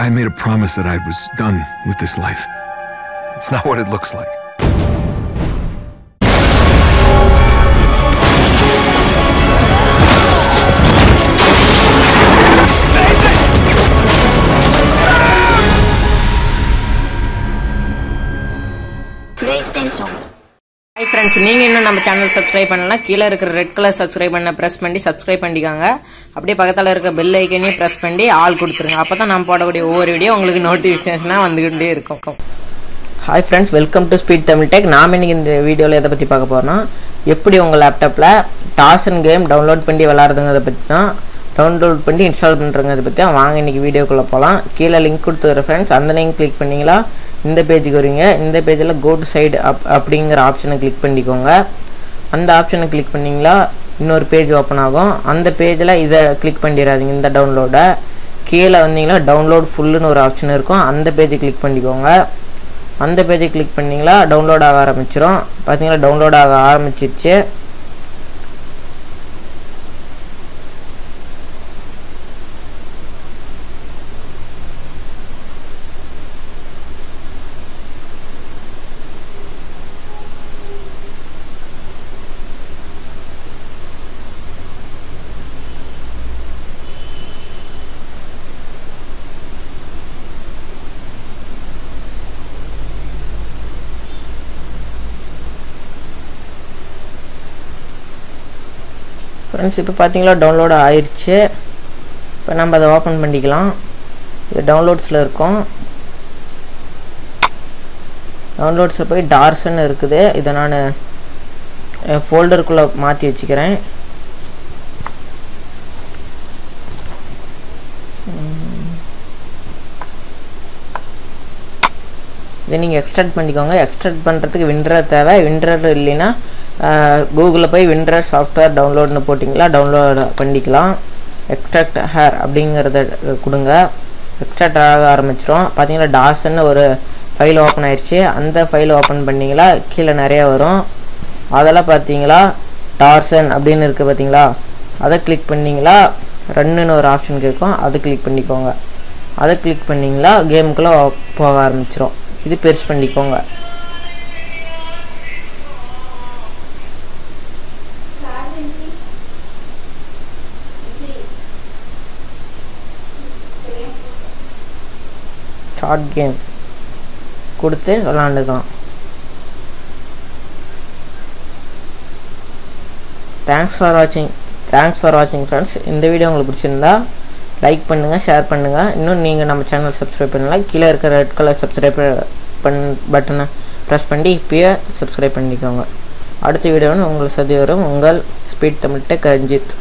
I made a promise that I was done with this life. It's not what it looks like. Friends நீங்கள் இன்னும் நம்ம channel subscribe பண்ணலாம் கீழே இருக்கிற red colour subscribe பண்ண press பண்ணி சப்ஸ்கிரைப் பண்ணிக்காங்க. அப்படியே பக்கத்தில் இருக்க பெல் ஐக்கனையும் ப்ரெஸ் பண்ணி ஆள் கொடுத்துருங்க. அப்போ தான் நம்ம போடக்கூடிய ஒவ்வொரு வீடியோ உங்களுக்கு நோட்டிஃபிகேஷனாக வந்துக்கிட்டே இருக்கும். Hi friends welcome to speed Tamil tech நாம் இன்னைக்கு இந்த வீடியோவில் எதை பற்றி பார்க்க போகிறோம்னா எப்படி உங்கள் லேப்டாப்பில் டார்சன் கேம் டவுன்லோட் பண்ணி விளாட்றதுங்கிறத பற்றி தான் டவுன்லோட் பண்ணி இன்ஸ்டால் பண்ணுறங்கிறத பற்றி தான் வாங்க இன்றைக்கி வீடியோக்குள்ளே போகலாம் கீழே லிங்க் கொடுத்துருக்க ஃப்ரெண்ட்ஸ் அந்த லிங்க் கிளிக் பண்ணிங்களா இந்த பேஜுக்கு வருவீங்க. இந்த பேஜில் கோ டு சைடு அப் அப்படிங்கிற ஆப்ஷனை கிளிக் பண்ணிக்கோங்க. அந்த ஆப்ஷனை கிளிக் பண்ணிங்களா இன்னொரு பேஜ் ஓப்பன் ஆகும். அந்த பேஜில் இதை கிளிக் பண்ணிடாதீங்க இந்த டவுன்லோடை கீழே வந்தீங்களா டவுன்லோட் ஃபுல்லுன்னு ஒரு ஆப்ஷன் இருக்கும். அந்த பேஜை கிளிக் பண்ணிக்கோங்க. அந்த பேஜை கிளிக் பண்ணிங்களா டவுன்லோட் ஆக ஆரம்பிச்சிடும் பார்த்தீங்களா டவுன்லோட் ஆக ஆரம்பிச்சிருச்சு. ஃப்ரெண்ட்ஸ் இப்போ பார்த்தீங்களா டவுன்லோட் ஆயிடுச்சு இப்போ நம்ம அதை ஓப்பன் பண்ணிக்கலாம். இது டவுன்லோட்ஸில் இருக்கும். டவுன்லோட்ஸில் போய் டார்ஸ்ன்னு இருக்குது. இதை நான் என் ஃபோல்டருக்குள்ளே மாற்றி வச்சுக்கிறேன். இதை நீங்கள் எக்ஸ்ட்ராக்ட் பண்ணிக்கோங்க. எக்ஸ்ட்ராக்ட் பண்ணுறதுக்கு விண்ட்ரர் தேவை. விண்ட்ரர் இல்லைன்னா கூகுளில் போய் விண்ட்ரர் சாஃப்ட்வேர் டவுன்லோட்னு போட்டிங்களா டவுன்லோட் பண்ணிக்கலாம். எக்ஸ்ட்ராக்ட் ஹேர் அப்படிங்கிறத கொடுங்க. எக்ஸ்ட்ராக்ட் ஆக ஆரம்பிச்சிடும் பார்த்தீங்கன்னா டாஸ்ன்னு ஒரு ஃபைல் ஓப்பன் ஆயிடுச்சு அந்த ஃபைல் ஓப்பன் பண்ணிங்களா கீழே நிறையா வரும். அதெல்லாம் பார்த்தீங்களா டார்சன் அப்படின்னு இருக்குது பார்த்தீங்களா அதை கிளிக் பண்ணிங்களா ரன்னுன்னு ஒரு ஆப்ஷன் கேட்கும் அதை கிளிக் பண்ணிக்கோங்க. அதை கிளிக் பண்ணிங்களா கேமுக்குள்ளே போக ஆரம்பிச்சிடும் இது பெருசு பண்ணிக்கோங்க. ஷார்ட் கேம் கொடுத்து விளாண்டுக்கலாம் தேங்க்ஸ் ஃபார் வாட்சிங் தேங்க்ஸ் ஃபார் வாட்சிங் ஃப்ரெண்ட்ஸ் இந்த வீடியோ உங்களுக்கு பிடிச்சிருந்தா லைக் பண்ணுங்கள் ஷேர் பண்ணுங்கள் இன்னும் நீங்கள் நம்ம சேனல் சப்ஸ்கிரைப் பண்ணலாம் கீழே இருக்கிற ரெட் கலர் சப்ஸ்கிரைப் பண் பட்டனை ப்ரெஸ் பண்ணி இப்போயே சப்ஸ்கிரைப் பண்ணிக்கோங்க. அடுத்த வீடியோன்னு உங்களை சதி வரும் உங்கள் ஸ்பீட் தமிழ்கிட்ட கரஞ்சித்